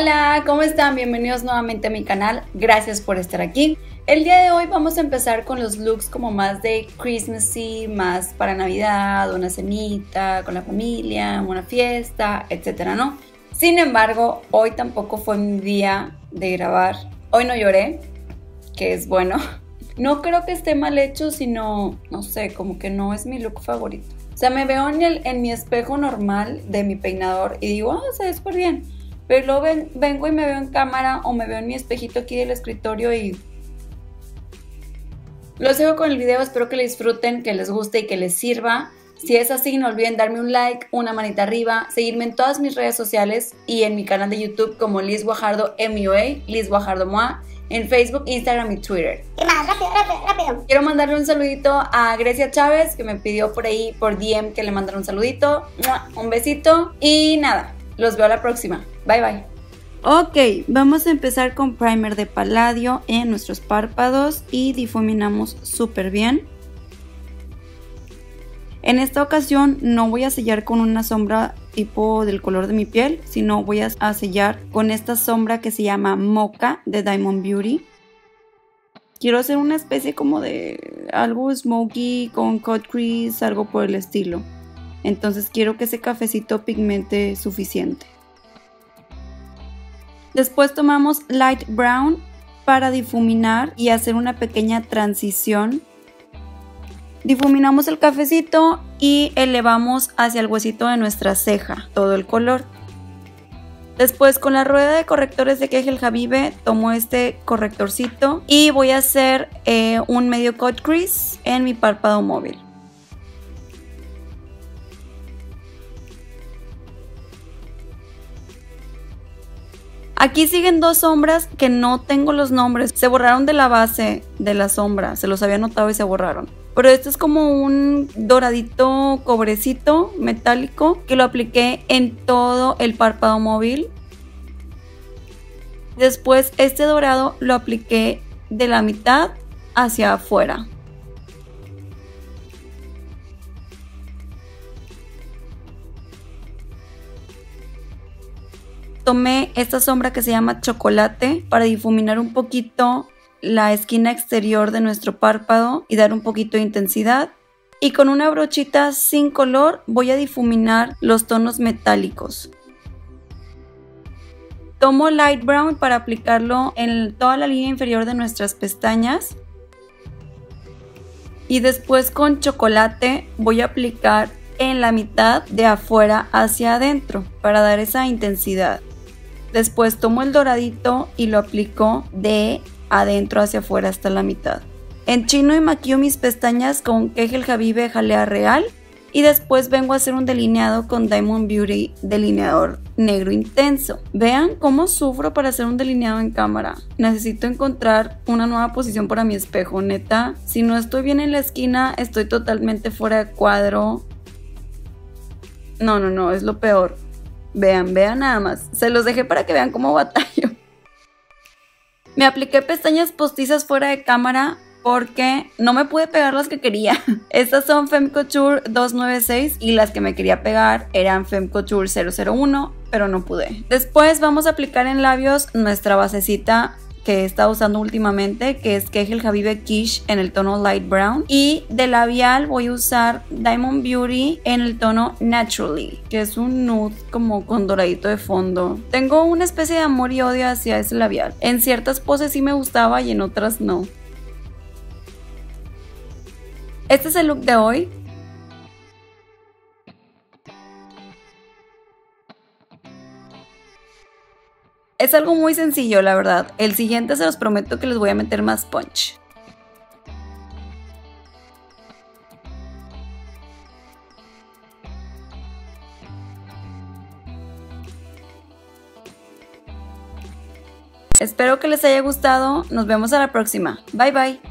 Hola, ¿cómo están? Bienvenidos nuevamente a mi canal. Gracias por estar aquí. El día de hoy vamos a empezar con los looks como más de Christmassy, más para Navidad, una cenita con la familia, una fiesta, etcétera, ¿no? Sin embargo, hoy tampoco fue mi día de grabar. Hoy no lloré, que es bueno. No creo que esté mal hecho, sino, no sé, como que no es mi look favorito. O sea, me veo en, el, en mi espejo normal de mi peinador y digo, ah, se ve súper bien pero luego vengo y me veo en cámara o me veo en mi espejito aquí del escritorio y... Los dejo con el video, espero que le disfruten, que les guste y que les sirva. Si es así, no olviden darme un like, una manita arriba, seguirme en todas mis redes sociales y en mi canal de YouTube como Liz Guajardo MUA, Liz Guajardo MOA, en Facebook, Instagram y Twitter. Rápido, rápido, rápido. Quiero mandarle un saludito a Grecia Chávez, que me pidió por ahí, por DM, que le mandara un saludito. Un besito. Y nada, los veo a la próxima. Bye bye. Ok, vamos a empezar con primer de paladio en nuestros párpados y difuminamos súper bien. En esta ocasión no voy a sellar con una sombra tipo del color de mi piel, sino voy a sellar con esta sombra que se llama Mocha de Diamond Beauty. Quiero hacer una especie como de algo smoky con cut crease, algo por el estilo. Entonces quiero que ese cafecito pigmente suficiente. Después tomamos light brown para difuminar y hacer una pequeña transición. Difuminamos el cafecito y elevamos hacia el huesito de nuestra ceja todo el color. Después con la rueda de correctores de Kegel Habibe tomo este correctorcito y voy a hacer eh, un medio cut crease en mi párpado móvil. Aquí siguen dos sombras que no tengo los nombres. Se borraron de la base de la sombra. Se los había notado y se borraron. Pero este es como un doradito cobrecito metálico que lo apliqué en todo el párpado móvil. Después este dorado lo apliqué de la mitad hacia afuera. Tomé esta sombra que se llama chocolate para difuminar un poquito la esquina exterior de nuestro párpado y dar un poquito de intensidad. Y con una brochita sin color voy a difuminar los tonos metálicos. Tomo light brown para aplicarlo en toda la línea inferior de nuestras pestañas. Y después con chocolate voy a aplicar en la mitad de afuera hacia adentro para dar esa intensidad. Después tomo el doradito y lo aplico de adentro hacia afuera hasta la mitad. Enchino y maquillo mis pestañas con Kegel Habibe Jalea Real y después vengo a hacer un delineado con Diamond Beauty delineador negro intenso. Vean cómo sufro para hacer un delineado en cámara. Necesito encontrar una nueva posición para mi espejo, neta. Si no estoy bien en la esquina, estoy totalmente fuera de cuadro. No, no, no, es lo peor. Vean, vean nada más. Se los dejé para que vean cómo batallo. Me apliqué pestañas postizas fuera de cámara porque no me pude pegar las que quería. Estas son Femme Couture 296 y las que me quería pegar eran Femme Couture 001, pero no pude. Después vamos a aplicar en labios nuestra basecita que he estado usando últimamente, que es Kegel Habibe Kish en el tono Light Brown. Y de labial voy a usar Diamond Beauty en el tono Naturally, que es un nude como con doradito de fondo. Tengo una especie de amor y odio hacia ese labial. En ciertas poses sí me gustaba y en otras no. Este es el look de hoy. Es algo muy sencillo, la verdad. El siguiente se los prometo que les voy a meter más punch. Espero que les haya gustado. Nos vemos a la próxima. Bye bye.